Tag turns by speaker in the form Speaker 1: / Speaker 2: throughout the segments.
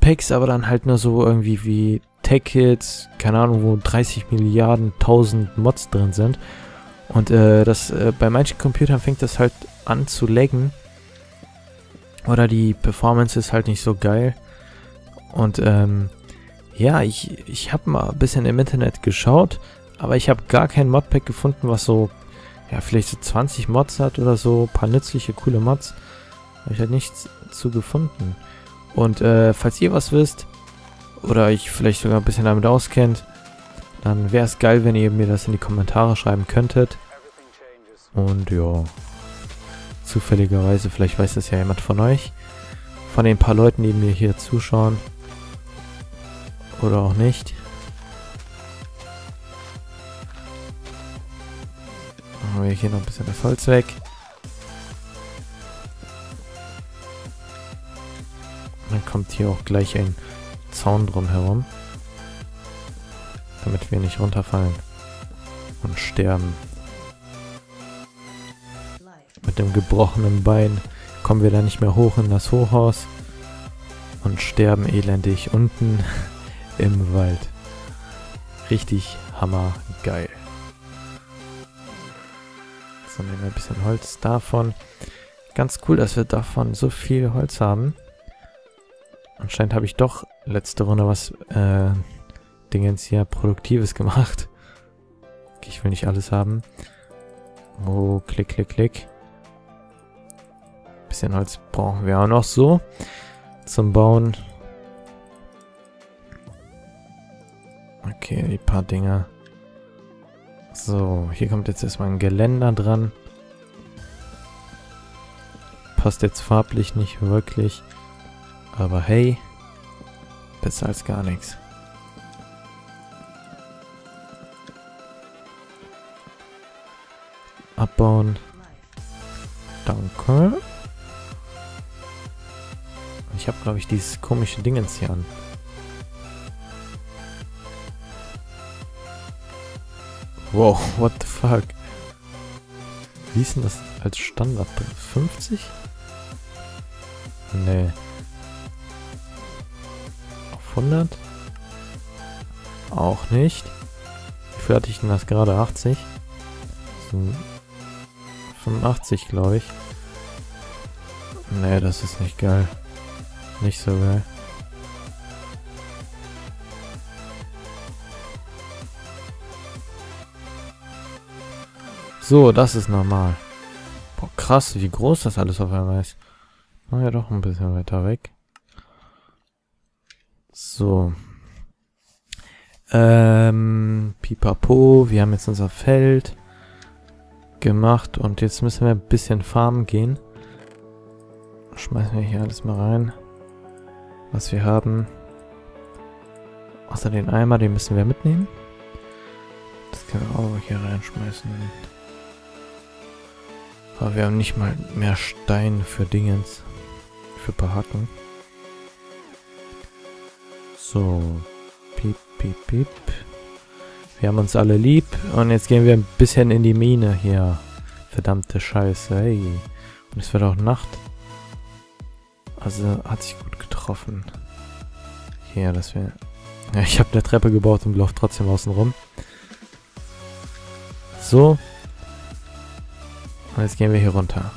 Speaker 1: Packs aber dann halt nur so irgendwie wie Tech-Kits, keine Ahnung, wo 30 Milliarden, 1000 Mods drin sind. Und äh, das äh, bei manchen Computern fängt das halt an zu laggen. Oder die Performance ist halt nicht so geil. Und ähm, ja, ich, ich habe mal ein bisschen im Internet geschaut, aber ich habe gar kein Modpack gefunden, was so, ja, vielleicht so 20 Mods hat oder so, ein paar nützliche, coole Mods. Habe ich halt nichts zu gefunden. Und äh, falls ihr was wisst, oder euch vielleicht sogar ein bisschen damit auskennt, dann wäre es geil, wenn ihr mir das in die Kommentare schreiben könntet. Und ja, zufälligerweise, vielleicht weiß das ja jemand von euch, von den paar Leuten, die mir hier zuschauen. Oder auch nicht. Machen wir hier noch ein bisschen das Holz weg. Dann kommt hier auch gleich ein Zaun drum herum. Damit wir nicht runterfallen. Und sterben. Mit dem gebrochenen Bein kommen wir dann nicht mehr hoch in das Hochhaus. Und sterben elendig unten im Wald. Richtig hammergeil. So, nehmen wir ein bisschen Holz davon. Ganz cool, dass wir davon so viel Holz haben. Anscheinend habe ich doch letzte Runde was, äh, Dingens hier Produktives gemacht. Okay, ich will nicht alles haben. Oh, klick, klick, klick. Bisschen Holz brauchen wir auch noch so. Zum Bauen. Okay, die paar Dinger. So, hier kommt jetzt erstmal ein Geländer dran. Passt jetzt farblich nicht wirklich. Aber hey, besser als gar nichts. Abbauen. Danke. Ich habe, glaube ich, dieses komische Dingens hier an. Wow, what the fuck? Wie ist denn das als Standard? 50? Nee. 100? Auch nicht. Wie viel hatte ich denn das gerade? 80? So 85, glaube ich. Nee, das ist nicht geil. Nicht so geil. So, das ist normal. Boah, krass, wie groß das alles auf einmal ist. Machen wir doch ein bisschen weiter weg. So. Ähm, pipapo, wir haben jetzt unser Feld gemacht und jetzt müssen wir ein bisschen farmen gehen. Schmeißen wir hier alles mal rein, was wir haben. Außer den Eimer, den müssen wir mitnehmen. Das können wir auch hier reinschmeißen. Aber wir haben nicht mal mehr Stein für Dingens. Für Behaken. So. Piep, piep, piep. Wir haben uns alle lieb. Und jetzt gehen wir ein bisschen in die Mine hier. Verdammte Scheiße. Hey. Und es wird auch Nacht. Also hat sich gut getroffen. Hier, dass wir... Ja, ich habe eine Treppe gebaut und laufe trotzdem außen rum. So. Und jetzt gehen wir hier runter.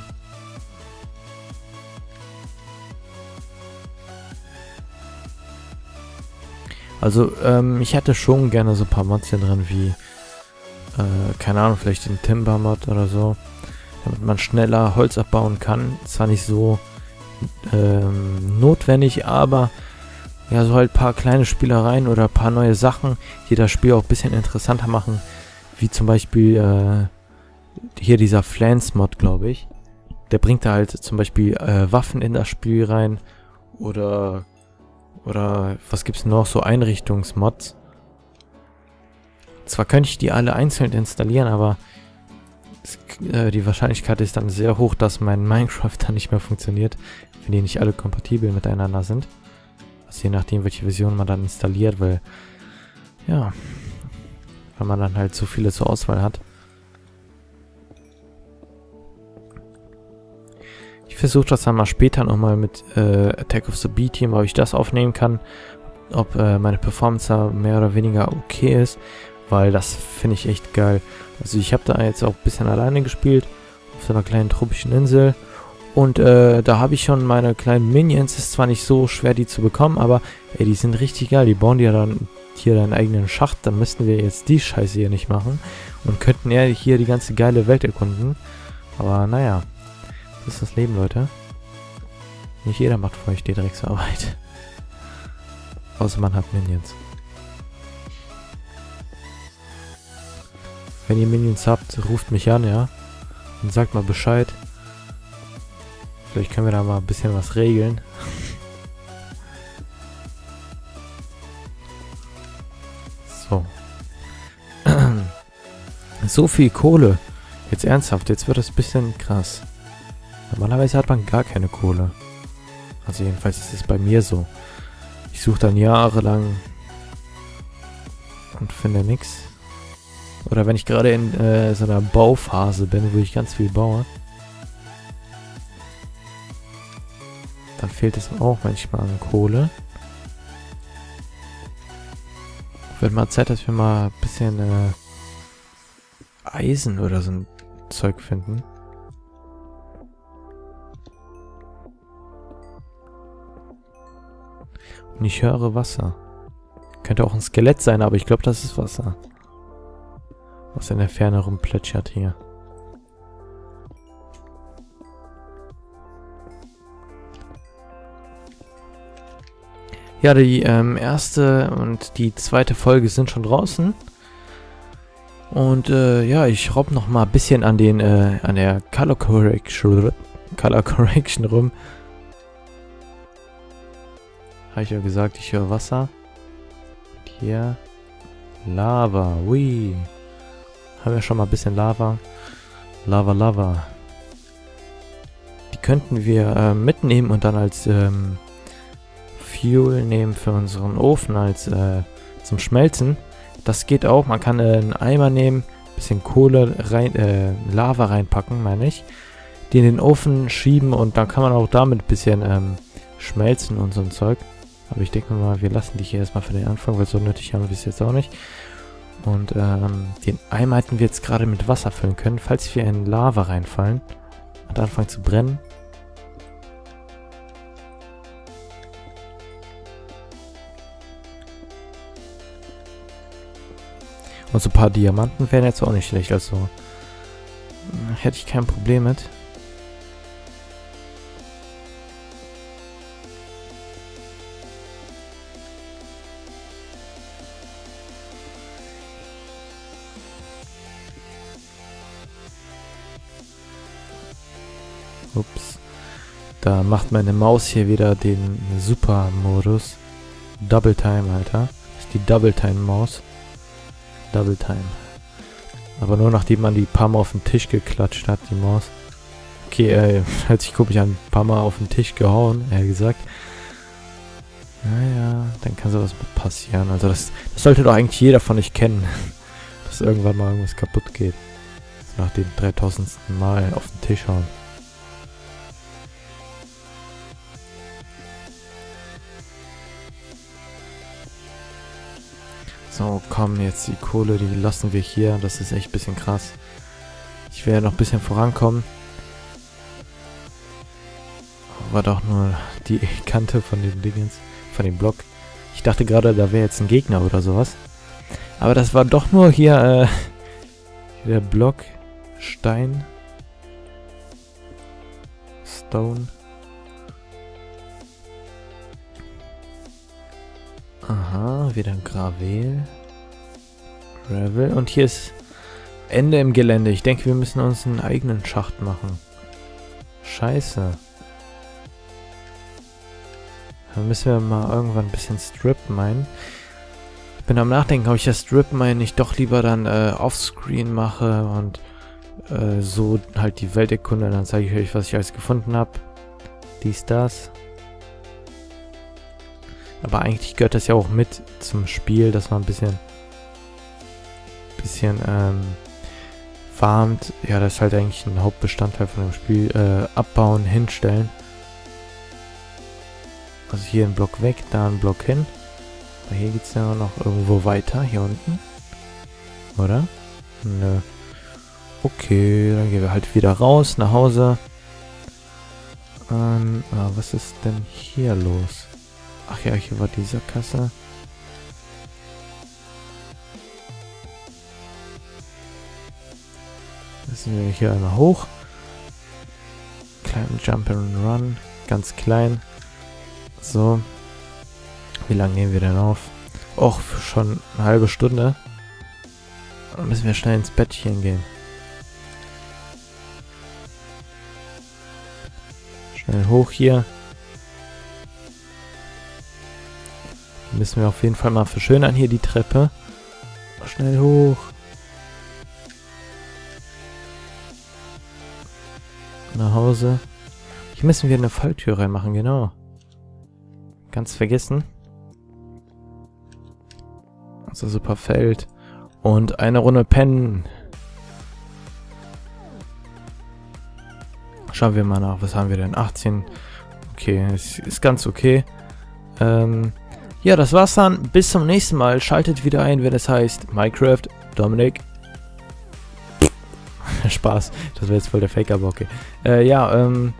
Speaker 1: Also, ähm, ich hätte schon gerne so ein paar Mods hier drin, wie, äh, keine Ahnung, vielleicht den Timber-Mod oder so. Damit man schneller Holz abbauen kann. Zwar nicht so ähm, notwendig, aber ja, so halt ein paar kleine Spielereien oder ein paar neue Sachen, die das Spiel auch ein bisschen interessanter machen. Wie zum Beispiel, äh, hier dieser Flans-Mod, glaube ich. Der bringt da halt zum Beispiel äh, Waffen in das Spiel rein. Oder oder was gibt's noch? So Einrichtungsmods. Zwar könnte ich die alle einzeln installieren, aber es, äh, die Wahrscheinlichkeit ist dann sehr hoch, dass mein Minecraft dann nicht mehr funktioniert, wenn die nicht alle kompatibel miteinander sind. Also je nachdem, welche Version man dann installiert, weil ja, Weil man dann halt so viele zur Auswahl hat. Ich versuche das dann mal später nochmal mit äh, Attack of the B-Team, ob ich das aufnehmen kann. Ob äh, meine Performance da mehr oder weniger okay ist. Weil das finde ich echt geil. Also ich habe da jetzt auch ein bisschen alleine gespielt. Auf so einer kleinen tropischen Insel. Und äh, da habe ich schon meine kleinen Minions. Ist zwar nicht so schwer, die zu bekommen, aber ey, die sind richtig geil. Die bauen dir dann hier deinen eigenen Schacht. Dann müssten wir jetzt die Scheiße hier nicht machen. Und könnten ja hier die ganze geile Welt erkunden. Aber naja. Ist das Leben, Leute. Nicht jeder macht für euch die Drecksarbeit. Außer man hat Minions. Wenn ihr Minions habt, ruft mich an, ja. Und sagt mal Bescheid. Vielleicht können wir da mal ein bisschen was regeln. so. so viel Kohle. Jetzt ernsthaft, jetzt wird es ein bisschen krass. Normalerweise hat man gar keine Kohle. Also jedenfalls ist es bei mir so. Ich suche dann jahrelang und finde nichts. Oder wenn ich gerade in äh, so einer Bauphase bin, wo ich ganz viel baue, dann fehlt es auch manchmal an Kohle. Wird mal Zeit, dass wir mal ein bisschen äh, Eisen oder so ein Zeug finden. Und ich höre Wasser. Könnte auch ein Skelett sein, aber ich glaube, das ist Wasser. Was in der Ferne rumplätschert hier. Ja, die ähm, erste und die zweite Folge sind schon draußen. Und äh, ja, ich schraube noch mal ein bisschen an den äh, an der Color Correction, Color Correction rum. Habe ich ja gesagt, ich höre Wasser. Hier Lava. Ui. Haben wir schon mal ein bisschen Lava. Lava, Lava. Die könnten wir äh, mitnehmen und dann als ähm, Fuel nehmen für unseren Ofen, als äh, zum Schmelzen. Das geht auch. Man kann äh, einen Eimer nehmen, bisschen Kohle rein, äh, Lava reinpacken, meine ich. Die in den Ofen schieben und dann kann man auch damit ein bisschen ähm, schmelzen und so ein Zeug. Aber ich denke mal, wir lassen die hier erstmal für den Anfang, weil so nötig haben wir es jetzt auch nicht. Und ähm, den Eimer hätten wir jetzt gerade mit Wasser füllen können, falls wir in Lava reinfallen und anfangen zu brennen. Und so ein paar Diamanten wären jetzt auch nicht schlecht, also hm, hätte ich kein Problem mit. Macht meine Maus hier wieder den Super-Modus. Double Time, Alter. Das ist die Double Time Maus. Double Time. Aber nur nachdem man die paar Mal auf den Tisch geklatscht hat, die Maus. Okay, äh, hört sich komisch an. Ein paar Mal auf den Tisch gehauen, eher gesagt. Naja, dann kann sowas passieren. Also das, das sollte doch eigentlich jeder von euch kennen. Dass irgendwann mal irgendwas kaputt geht. Nach dem 3000. Mal auf den Tisch hauen. So, komm, jetzt die Kohle, die lassen wir hier. Das ist echt ein bisschen krass. Ich werde noch ein bisschen vorankommen. War doch nur die Kante von den Dingens, von dem Block. Ich dachte gerade, da wäre jetzt ein Gegner oder sowas. Aber das war doch nur hier, äh, der Block, Stein, Stone. Aha, wieder ein Gravel. Gravel. Und hier ist Ende im Gelände. Ich denke, wir müssen uns einen eigenen Schacht machen. Scheiße. Dann müssen wir mal irgendwann ein bisschen Strip meinen. Ich bin am Nachdenken, ob ich das Strip Mine nicht doch lieber dann äh, offscreen mache und äh, so halt die Welt erkunde. Dann zeige ich euch, was ich alles gefunden habe. Dies, das. Aber eigentlich gehört das ja auch mit zum Spiel, dass man ein bisschen bisschen ähm, farmt. Ja, das ist halt eigentlich ein Hauptbestandteil von dem Spiel. Äh, abbauen, hinstellen. Also hier ein Block weg, da ein Block hin. Aber hier geht es ja noch irgendwo weiter, hier unten. Oder? Nö. Okay, dann gehen wir halt wieder raus, nach Hause. Ähm, ah, was ist denn hier los? Ach ja, hier war diese Kasse. Müssen wir hier einmal hoch. Kleinen Jump and Run. Ganz klein. So. Wie lange nehmen wir denn auf? Och, schon eine halbe Stunde. Dann müssen wir schnell ins Bettchen gehen. Schnell hoch hier. Müssen wir auf jeden Fall mal verschönern hier die Treppe. Schnell hoch. Nach Hause. Hier müssen wir eine Falltür reinmachen, genau. Ganz vergessen. Also super Feld. Und eine Runde pennen. Schauen wir mal nach. Was haben wir denn? 18. Okay, ist, ist ganz okay. Ähm, ja, das war's dann. Bis zum nächsten Mal. Schaltet wieder ein, wenn es heißt Minecraft Dominik. Spaß. Das wäre jetzt voll der Fake, aber okay. Äh, ja, ähm,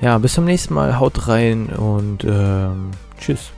Speaker 1: ja, bis zum nächsten Mal. Haut rein und ähm, tschüss.